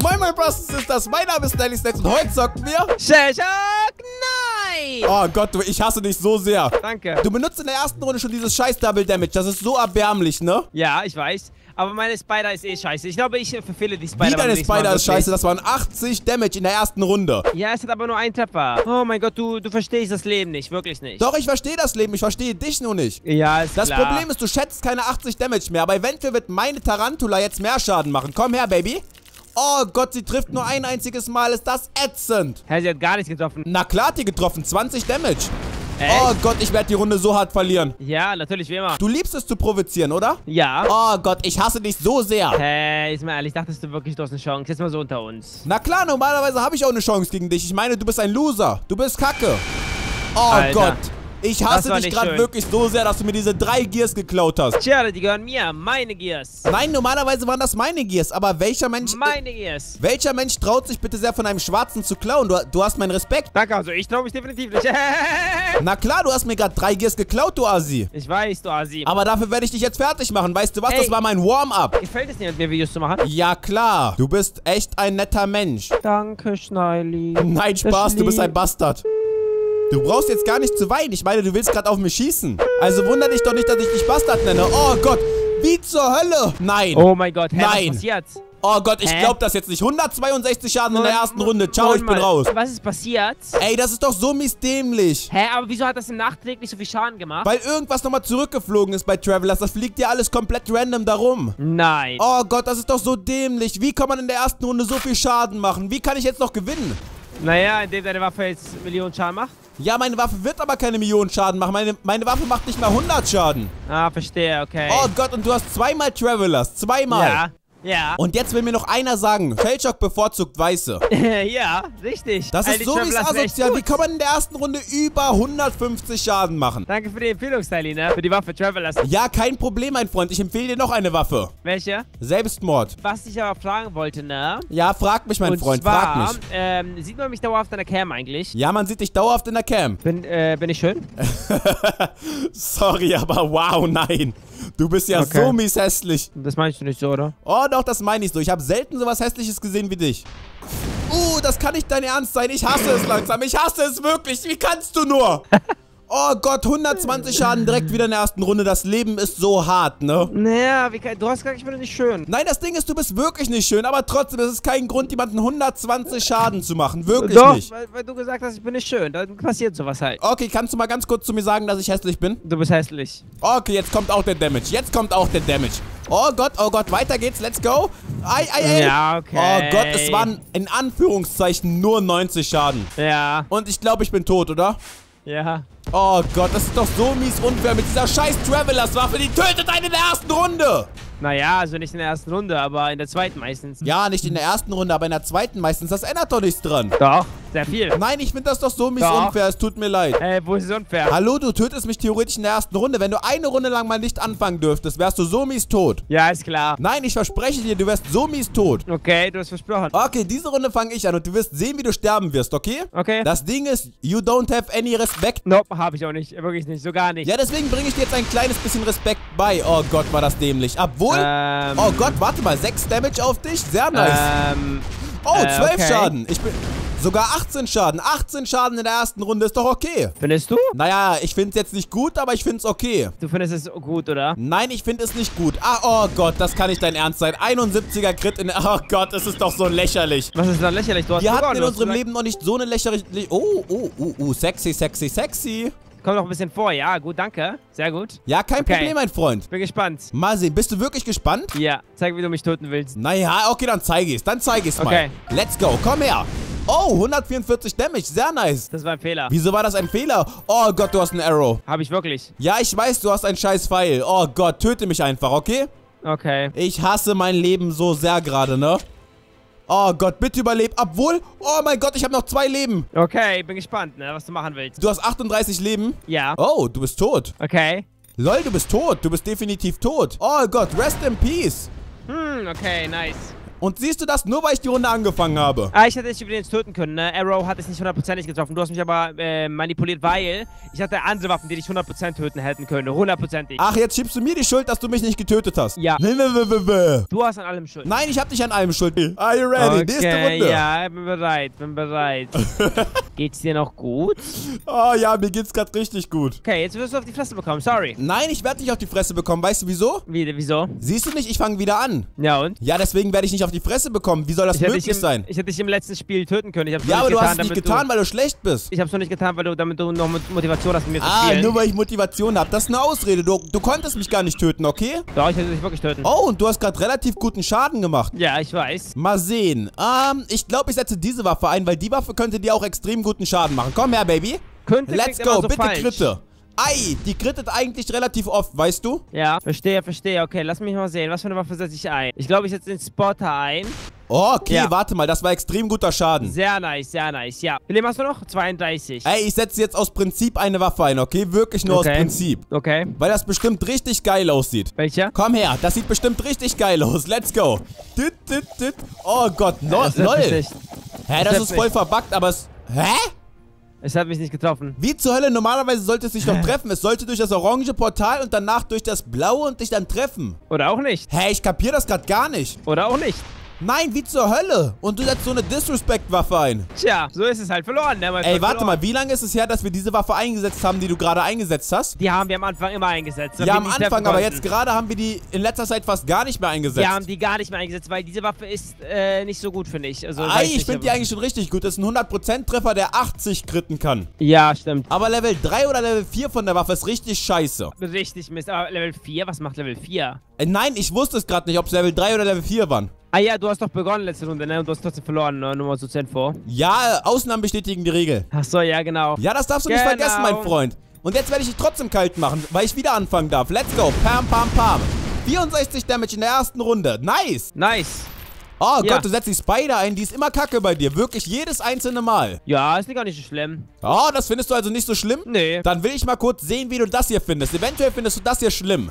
Moin, mein Brothers Sisters, mein Name ist Nelly Snacks und heute zocken wir... Shellshock Night! Oh Gott, du, ich hasse dich so sehr. Danke. Du benutzt in der ersten Runde schon dieses scheiß Double Damage. Das ist so erbärmlich, ne? Ja, ich weiß. Aber meine Spider ist eh scheiße. Ich glaube, ich verfehle die Spider. Wie deine Spider ist scheiße. Das waren 80 Damage in der ersten Runde. Ja, es hat aber nur einen Treffer. Oh mein Gott, du, du verstehst das Leben nicht. Wirklich nicht. Doch, ich verstehe das Leben. Ich verstehe dich nur nicht. Ja, ist Das klar. Problem ist, du schätzt keine 80 Damage mehr. Aber eventuell wird meine Tarantula jetzt mehr Schaden machen. Komm her, Baby. Oh Gott, sie trifft nur ein einziges Mal. Ist das ätzend. Hä, sie hat gar nichts getroffen. Na klar, hat die getroffen. 20 Damage. Echt? Oh Gott, ich werde die Runde so hart verlieren. Ja, natürlich, wie immer. Du liebst es zu provozieren, oder? Ja. Oh Gott, ich hasse dich so sehr. Hä, ist mal ehrlich, dachtest du wirklich, du hast eine Chance? Jetzt mal so unter uns. Na klar, normalerweise habe ich auch eine Chance gegen dich. Ich meine, du bist ein Loser. Du bist kacke. Oh Alter. Gott. Ich hasse dich gerade wirklich so sehr, dass du mir diese drei Gears geklaut hast. Tja, die gehören mir. Meine Gears. Nein, normalerweise waren das meine Gears. Aber welcher Mensch... Meine Gears. Welcher Mensch traut sich bitte sehr von einem Schwarzen zu klauen? Du, du hast meinen Respekt. Danke, also ich traue mich definitiv nicht. Na klar, du hast mir gerade drei Gears geklaut, du Asi. ich weiß, du Asi. Aber dafür werde ich dich jetzt fertig machen. Weißt du was? Ey. Das war mein Warm-up. Gefällt es dir, mit mir Videos zu machen? Ja, klar. Du bist echt ein netter Mensch. Danke, Schneili. Nein, Spaß, du bist ein. Bastard. Du brauchst jetzt gar nicht zu weinen. Ich meine, du willst gerade auf mich schießen. Also wunder dich doch nicht, dass ich dich Bastard nenne. Oh Gott, wie zur Hölle? Nein. Oh mein Gott, hä, Nein. was passiert? Oh Gott, ich Hä? glaub das jetzt nicht. 162 Schaden in der ersten Runde. Ciao, ich bin raus. Was ist passiert? Ey, das ist doch so missdämlich. Hä, aber wieso hat das im nachträglich so viel Schaden gemacht? Weil irgendwas nochmal zurückgeflogen ist bei Travelers. Das fliegt dir alles komplett random darum. Nein. Oh Gott, das ist doch so dämlich. Wie kann man in der ersten Runde so viel Schaden machen? Wie kann ich jetzt noch gewinnen? Naja, indem deine Waffe jetzt Millionen Schaden macht. Ja, meine Waffe wird aber keine Millionen Schaden machen. Meine, meine Waffe macht nicht mal 100 Schaden. Ah, verstehe, okay. Oh Gott, und du hast zweimal Travelers. Zweimal. ja. Ja. Und jetzt will mir noch einer sagen, Shellshock bevorzugt Weiße. ja, richtig. Das ist so wie asozial. Wie kann man in der ersten Runde über 150 Schaden machen? Danke für die Empfehlung, Styli, ne? Für die Waffe Travelers. Ja, kein Problem, mein Freund. Ich empfehle dir noch eine Waffe. Welche? Selbstmord. Was ich aber fragen wollte, ne? Ja, frag mich, mein Und Freund. zwar, frag mich. Ähm, sieht man mich dauerhaft an der Cam eigentlich? Ja, man sieht dich dauerhaft in der Cam. Bin, äh, bin ich schön? Sorry, aber wow, nein. Du bist ja Okay. so mies hässlich. Das meinst du nicht so, oder? Oh, doch, das meine ich so. Ich habe selten sowas Hässliches gesehen wie dich. Uh, das kann nicht dein Ernst sein. Ich hasse es langsam. Ich hasse es wirklich. Wie kannst du nur? Oh Gott, 120 Schaden direkt wieder in der ersten Runde. Das Leben ist so hart, ne? Naja, wie du hast gesagt, ich bin nicht schön. Nein, das Ding ist, du bist wirklich nicht schön, aber trotzdem, es ist kein Grund, jemanden 120 Schaden zu machen. Wirklich Doch, nicht. weil, weil du gesagt hast, ich bin nicht schön. Dann passiert sowas halt. Okay, kannst du mal ganz kurz zu mir sagen, dass ich hässlich bin? Du bist hässlich. Okay, jetzt kommt auch der Damage. Jetzt kommt auch der Damage. Oh Gott, oh Gott, weiter geht's. Let's go. Ei, ei, ei. Ja, okay. Oh Gott, es waren in Anführungszeichen nur 90 Schaden. Ja, Und ich glaube, ich bin tot, oder? Ja. Oh Gott, das ist doch so mies unfair mit dieser scheiß Travelers-Waffe. Die tötet einen in der ersten Runde. Naja, also nicht in der ersten Runde, aber in der zweiten meistens. Ja, nicht in der ersten Runde, aber in der zweiten meistens. Das ändert doch nichts dran. Doch, sehr viel. Nein, ich finde das doch so mies Doch. unfair. Es tut mir leid. Äh, wo ist es unfair? Hallo, du tötest mich theoretisch in der ersten Runde. Wenn du eine Runde lang mal nicht anfangen dürftest, wärst du so mies tot. Ja, ist klar. Nein, ich verspreche dir, du wirst so mies tot. Okay, du hast versprochen. Okay, diese Runde fange ich an und du wirst sehen, wie du sterben wirst, okay? Okay. Das Ding ist, you don't have any respect. Nope, habe ich auch nicht. Wirklich nicht. So gar nicht. Ja, deswegen bringe ich dir jetzt ein kleines bisschen Respekt bei. Oh Gott, war das dämlich. Obwohl... Ähm, Oh Gott, warte mal, 6 Damage auf dich? Sehr nice. ähm, oh, äh, 12 okay. Schaden. Ich bin... Sogar 18 Schaden. 18 Schaden in der ersten Runde ist doch okay. findest du? Naja, ich finde es jetzt nicht gut, aber ich finde es okay. Du findest es gut, oder? Nein, ich finde es nicht gut. Ah, oh Gott, das kann nicht dein Ernst sein. 71er Crit in... Oh Gott, es ist doch so lächerlich. Was ist da lächerlich? Du hast Wir hatten in unserem Leben noch nicht so eine lächerliche... Oh, oh, oh, oh, sexy, sexy, sexy. Komm noch ein bisschen vor. Ja, gut, danke. Sehr gut. Ja, kein Okay. Problem, mein Freund. Bin gespannt. Mal sehen, bist du wirklich gespannt? Ja, zeig, wie du mich töten willst. Naja, okay, dann zeige ich's. Dann zeige ich's Okay. mal. Let's go, komm her. Oh, 144 Damage, sehr nice. Das war ein Fehler. Wieso war das ein Fehler? Oh Gott, du hast einen Arrow. Habe ich wirklich. Ja, ich weiß, du hast einen scheiß Pfeil. Oh Gott, töte mich einfach, okay? Okay. Ich hasse mein Leben so sehr gerade, ne? Oh Gott, bitte überleb. Obwohl, oh mein Gott, ich habe noch zwei Leben. Okay, bin gespannt, ne, was du machen willst. Du hast 38 Leben. Ja. Oh, du bist tot. Okay. Lol, du bist tot. Du bist definitiv tot. Oh Gott, rest in peace. Hm, okay, nice. Und siehst du das nur, weil ich die Runde angefangen habe? Ah, ich hätte dich übrigens töten können, ne? Arrow hat es nicht hundertprozentig getroffen. Du hast mich aber äh, manipuliert, weil ich hatte andere Waffen, die dich 100% töten hätten können. Hundertprozentig. Ach, jetzt schiebst du mir die Schuld, dass du mich nicht getötet hast. Ja. Du hast an allem Schuld. Nein, ich hab dich an allem schuld. Are you ready? Nächste Okay, Runde. ja, ich bin bereit, bin bereit. Geht's dir noch gut? Oh ja, mir geht's gerade richtig gut. Okay, jetzt wirst du auf die Fresse bekommen, sorry. Nein, ich werde nicht auf die Fresse bekommen. Weißt du wieso? Wie, wieso? Siehst du nicht, ich fange wieder an. Ja und? Ja, deswegen werde ich nicht auf die Fresse bekommen. Wie soll das möglich im, sein? ich hätte dich im letzten Spiel töten können. Ja, aber du nicht hast es getan, nicht getan, weil du schlecht bist. Du, ich hab's nur nicht getan, weil du, damit du noch Motivation hast, mir zu Ah, spielen. nur weil ich Motivation habe. Das ist eine Ausrede. Du, du konntest mich gar nicht töten, okay? Doch, ich hätte dich wirklich töten. Oh, und du hast gerade relativ guten Schaden gemacht. Ja, ich weiß. Mal sehen. Ähm, ich glaube, ich setze diese Waffe ein, weil die Waffe könnte dir auch extrem guten Schaden machen. Komm her, Baby. Könnte Let's go. so Bitte falsch. Kritte. Ei, die krittet eigentlich relativ oft, weißt du? Ja, verstehe, verstehe. Okay, lass mich mal sehen. Was für eine Waffe setze ich ein? Ich glaube, ich setze den Spotter ein. Oh, okay, Ja. warte mal. Das war extrem guter Schaden. Sehr nice, sehr nice. Ja. Wie hast du noch? 32. Ey, ich setze jetzt aus Prinzip eine Waffe ein, okay? Wirklich nur Okay. aus Prinzip. Okay. Weil das bestimmt richtig geil aussieht. Welcher? Komm her, das sieht bestimmt richtig geil aus. Let's go. Düt, düt, düt. Oh Gott, no, Das lol. nicht. Hä, das trifft ist voll mich. verbuggt, aber es... Hä? Es hat mich nicht getroffen. Wie zur Hölle? Normalerweise sollte es sich doch treffen. Es sollte durch das orange Portal und danach durch das blaue und dich dann treffen. Oder auch nicht. Hä, ich kapier das gerade gar nicht. Oder auch nicht. Nein, wie zur Hölle? Und du setzt so eine Disrespect-Waffe ein. Tja, so ist es halt verloren. Ne? Ey, warte verloren. mal, wie lange ist es her, dass wir diese Waffe eingesetzt haben, die du gerade eingesetzt hast? Die haben wir am Anfang immer eingesetzt. Ja, am Anfang, aber jetzt gerade haben wir die in letzter Zeit fast gar nicht mehr eingesetzt. Wir haben die gar nicht mehr eingesetzt, weil diese Waffe ist äh, nicht so gut, finde ich. Also, Ei, ich finde die eigentlich schon richtig gut. Das ist ein 100%-Treffer, der 80 kritten kann. Ja, stimmt. Aber Level 3 oder Level 4 von der Waffe ist richtig scheiße. Richtig Mist. Aber Level 4? Was macht Level 4? Äh, nein, ich wusste es gerade nicht, ob es Level 3 oder Level 4 waren. Ah ja, du hast doch begonnen letzte Runde, ne? Und du hast trotzdem verloren, ne? Nur mal so zur Info. Ja, Ausnahmen bestätigen die Regel. Ach so, ja, genau. Ja, das darfst du nicht Genau. vergessen, mein Freund. Und jetzt werde ich dich trotzdem kalt machen, weil ich wieder anfangen darf. Let's go. Pam, pam, pam. 64 Damage in der ersten Runde. Nice. Nice. Oh Ja. Gott, du setzt die Spider ein. Die ist immer kacke bei dir. Wirklich jedes einzelne Mal. Ja, ist gar nicht so schlimm. Oh, das findest du also nicht so schlimm? Nee. Dann will ich mal kurz sehen, wie du das hier findest. Eventuell findest du das hier schlimm.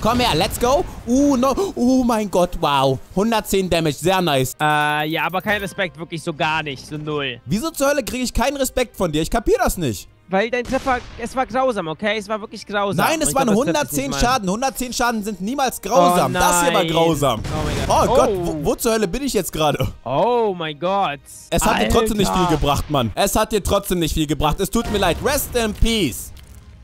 Komm her, let's go. Uh, no. Oh mein Gott, wow. 110 Damage, sehr nice. Äh, ja, aber kein Respekt, wirklich so gar nicht. So null. Wieso zur Hölle kriege ich keinen Respekt von dir? Ich kapier das nicht. Weil dein Treffer, es war grausam, okay? Es war wirklich grausam. Nein, es Ich waren glaub, das trifft es 110 nicht mal. Schaden. 110 Schaden sind niemals grausam. Oh, das hier war grausam. Oh mein Oh Gott. Gott, wo, wo zur Hölle bin ich jetzt gerade? Oh mein Gott. Es hat dir trotzdem nicht viel Alter. gebracht, Mann. Es hat dir trotzdem nicht viel gebracht. Es tut mir leid. Rest in peace.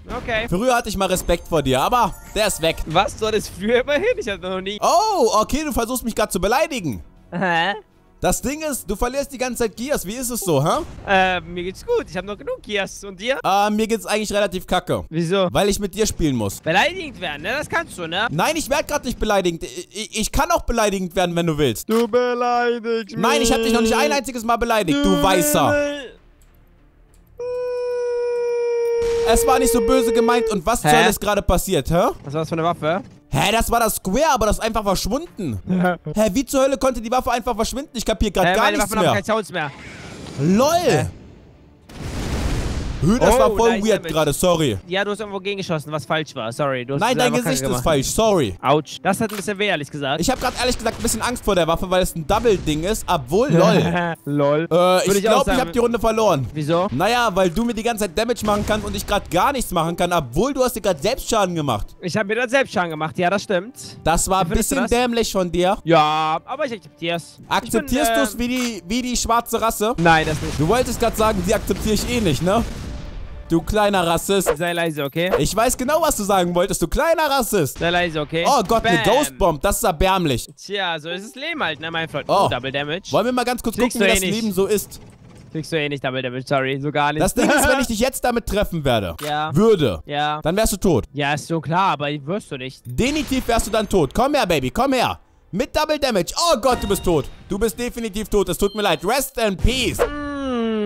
Okay. Früher hatte ich mal Respekt vor dir, aber der ist weg. Was? Du hattest früher immerhin? Ich hatte noch nie. Oh, okay, du versuchst mich gerade zu beleidigen. Hä? Das Ding ist, du verlierst die ganze Zeit Gears. Wie ist es so, hä? Äh, mir geht's gut. Ich habe noch genug Gears. Und dir? Äh, mir geht's eigentlich relativ kacke. Wieso? Weil ich mit dir spielen muss. Beleidigend werden, ne? Das kannst du, ne? Nein, ich werde gerade nicht beleidigend. Ich, ich kann auch beleidigend werden, wenn du willst. Du beleidigst mich. Nein, ich habe dich noch nicht ein einziges Mal beleidigt, du Weißer. Es war nicht so böse gemeint. Und was zur? Hölle ist gerade passiert, hä? Was war das für eine Waffe? Hä, das war das Square, aber das ist einfach verschwunden. Hä, wie zur Hölle konnte die Waffe einfach verschwinden? Ich kapier gerade äh, gar meine nichts haben mehr. keine Sounds mehr. LOL. Hö, das Oh, war voll nice weird gerade, sorry. Ja, du hast irgendwo gegengeschossen, was falsch war. Sorry. Du hast Nein, dein Gesicht ist falsch, sorry. Autsch. Das hat ein bisschen weh, ehrlich gesagt. Ich habe gerade ehrlich gesagt ein bisschen Angst vor der Waffe, weil es ein Double-Ding ist, obwohl, lol. Lol. äh, ich ich glaube, ich sagen. habe die Runde verloren. Wieso? Naja, weil du mir die ganze Zeit Damage machen kannst und ich gerade gar nichts machen kann, obwohl du hast dir gerade selbst Schaden gemacht. Ich habe mir das selbst Schaden gemacht. Ja, das stimmt. Das war ein bisschen dämlich von dir. Ja, aber ich akzeptier's. Akzeptierst ich du es wie die, wie die schwarze Rasse? äh, Nein, das nicht. Du wolltest gerade sagen, die akzeptiere ich eh nicht, ne? Du kleiner Rassist. Sei leise, okay? Ich weiß genau, was du sagen wolltest, du kleiner Rassist. Sei leise, okay? Oh Gott, eine Bam. Ghost Bomb, das ist erbärmlich. Tja, so ist das Leben halt, ne, mein Freund? Oh. Oh, Double Damage. Wollen wir mal ganz kurz Kriegst gucken, wie das eh nicht. Leben so ist? Kriegst du eh nicht Double Damage, sorry. So gar nicht. Das Ding ist, wenn ich dich jetzt damit treffen werde, Ja. würde, Ja. dann wärst du tot. Ja, ist schon klar, aber wirst du nicht. Definitiv wärst du dann tot. Komm her, Baby, komm her. Mit Double Damage. Oh Gott, du bist tot. Du bist definitiv tot. Es tut mir leid. Rest in peace.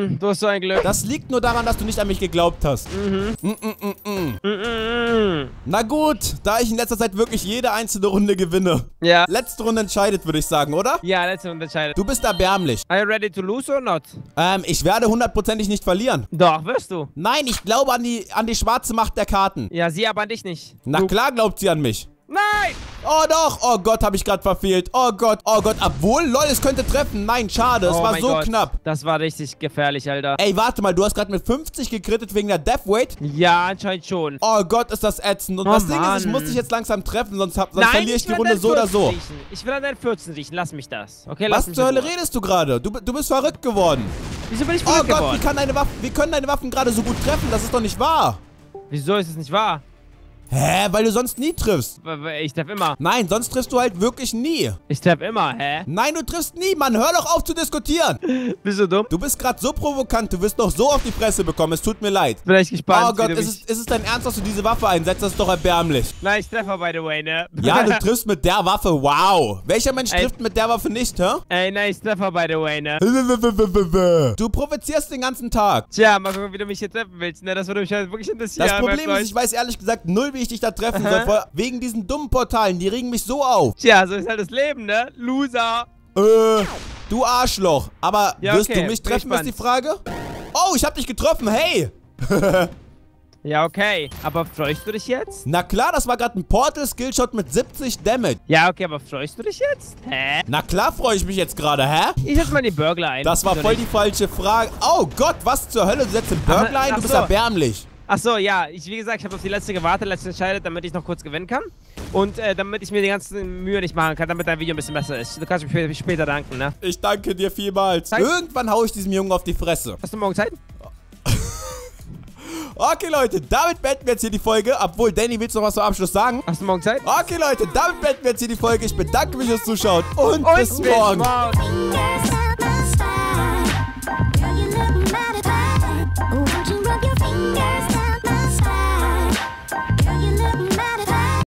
Hm, du hast so ein Glück. Das liegt nur daran, dass du nicht an mich geglaubt hast. Mhm. Mm, mm, mm, mm. Mm, mm, mm. Na gut, da ich in letzter Zeit wirklich jede einzelne Runde gewinne. Ja. Letzte Runde entscheidet, würde ich sagen, oder? Ja, letzte Runde entscheidet. Du bist erbärmlich. Are you ready to lose or not? Ähm, ich werde hundertprozentig nicht verlieren. Doch, wirst du. Nein, ich glaube an die, an die schwarze Macht der Karten. Ja, sie aber an dich nicht. Na du, klar glaubt sie an mich. Nein! Oh doch, oh Gott, habe ich gerade verfehlt. Oh Gott, oh Gott, obwohl, lol, es könnte treffen. Nein, schade, es oh war so Gott. knapp. Das war richtig gefährlich, Alter. Ey, warte mal, du hast gerade mit 50 gekrittet wegen der Deathweight? Ja, anscheinend schon. Oh Gott, ist das ätzend. Und Oh das Ding ist, ich muss dich jetzt langsam treffen, sonst, hab, sonst Nein, verliere ich die will an Runde so oder 14 so. Riechen. Ich will an deinen 14 riechen. Lass mich das. Okay, lass Was mich zur Hölle redest du gerade? Du, du bist verrückt geworden. Wieso bin ich Oh verrückt Gott, wie, kann deine Waffen, wie können deine Waffen gerade so gut treffen? Das ist doch nicht wahr. Wieso ist es nicht wahr? Hä? Weil du sonst nie triffst. Ich treff immer. Nein, sonst triffst du halt wirklich nie. Ich treff immer, hä? Nein, du triffst nie, Mann. Hör doch auf zu diskutieren. Bist du dumm? Du bist gerade so provokant. Du wirst noch so auf die Fresse bekommen. Es tut mir leid. Bin echt gespannt. Oh Gott, ist es, ist es dein Ernst, dass du diese Waffe einsetzt? Das ist doch erbärmlich. Nein, ich treffe by the way, ne? Ja, du triffst mit der Waffe. Wow. Welcher Mensch Ey. trifft mit der Waffe nicht, hä? Ey, nein, ich treffe by the way, ne? Du provozierst den ganzen Tag. Tja, mal gucken, wie du mich hier treffen willst, ne? Das würde mich halt wirklich interessieren. Das Problem ist, ich weiß ehrlich gesagt null, wie ich dich da treffen soll. Vor, wegen diesen dummen Portalen. Die regen mich so auf. Tja, so ist halt das Leben, ne? Loser. Äh, du Arschloch. Aber Ja, wirst okay, du mich treffen, ist die. Frage? Oh, ich hab dich getroffen. Hey. Ja, okay. Aber freust du dich jetzt? Na klar, das war gerade ein Portal-Skillshot mit 70 Damage. Ja, okay, aber freust du dich jetzt? Hä? Na klar freue ich mich jetzt gerade, hä? Ich setz mal die Burglar ein. Das war voll nicht? die falsche Frage. Oh Gott, was zur Hölle? Du setzt den Ach, Burglar ein? Du bist so. erbärmlich. Ach so, ja. Ich, wie gesagt, ich habe auf die letzte gewartet, letzte entscheidet, damit ich noch kurz gewinnen kann. Und äh, damit ich mir die ganze Mühe nicht machen kann, damit dein Video ein bisschen besser ist. Du kannst mir später danken, ne? Ich danke dir vielmals. Danke. Irgendwann hau ich diesem Jungen auf die Fresse. Hast du morgen Zeit? Okay, Leute, damit beenden wir jetzt hier die Folge. Obwohl, Danny, willst du noch was zum Abschluss sagen? Hast du morgen Zeit? Okay, Leute, damit beenden wir jetzt hier die Folge. Ich bedanke mich fürs Zuschauen und, Und bis morgen. morgen.